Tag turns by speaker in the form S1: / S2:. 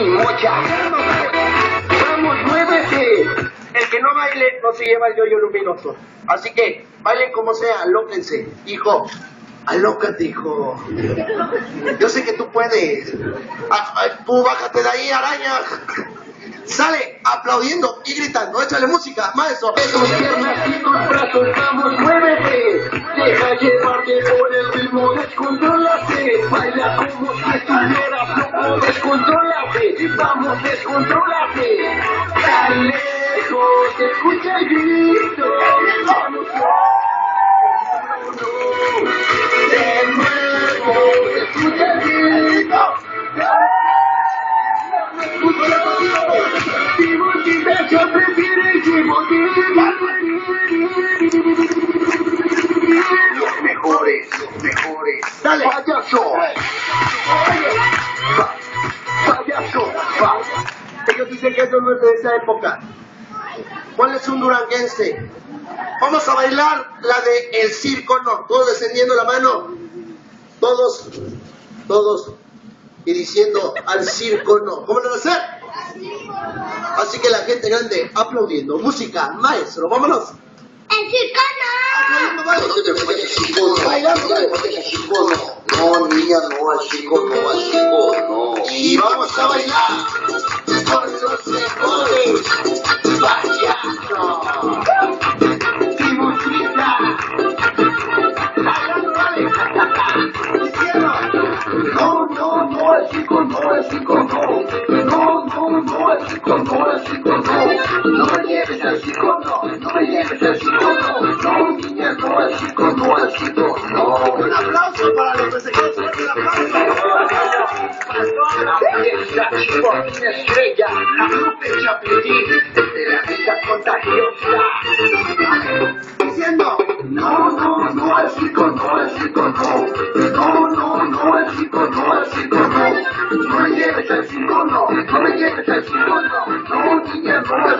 S1: mi mocha. Vamos, muévete. El que no baile no se lleva el yoyo luminoso. Así que bailen como sea, alóquense. Hijo, alócate, hijo. Yo sé que tú puedes. Ah, Tú bájate de ahí, araña. Sale aplaudiendo y gritando. Échale música, maestro. Tus piernas y tus brazos, vamos, muévete. Deja llevarte por el ritmo, descontrolate. Descontrolate. Vamos, descontrolate. Tan lejos, escucha el grito. Vamos, de nuevo, escucha el grito. Los mejores, los mejores. Dale, payaso. Ellos dicen que eso no es de esa época. ¿Cuál es un duranguense? Vamos a bailar la de El Circo No. Todos descendiendo la mano. Todos, todos. Y diciendo al circo no. ¿Cómo lo van a hacer? Así que la gente grande aplaudiendo. Música, maestro, vámonos.
S2: El circo no.
S1: Aplaudiendo, vale.
S3: No te metas chico, no.
S1: Bailando.
S3: Metas chico, no. No, niña, no, al chico, no, al chico, no.
S1: Y vamos a bailar No, no, no, el chico no, el chico no. No, no, no, no, lleves al chico no, no me lleves al chico no. No, el chico no. Un aplauso para los meseros. Un aplauso. Chico, una estrella, la Lupe Chapitín, de la risa contagiosa. Diciendo, no, no, no, el chico no, el chico no. No, no, no, el chico no, el chico no. No me lleves al chico no, no me lleves al chico no. No, niña, no, el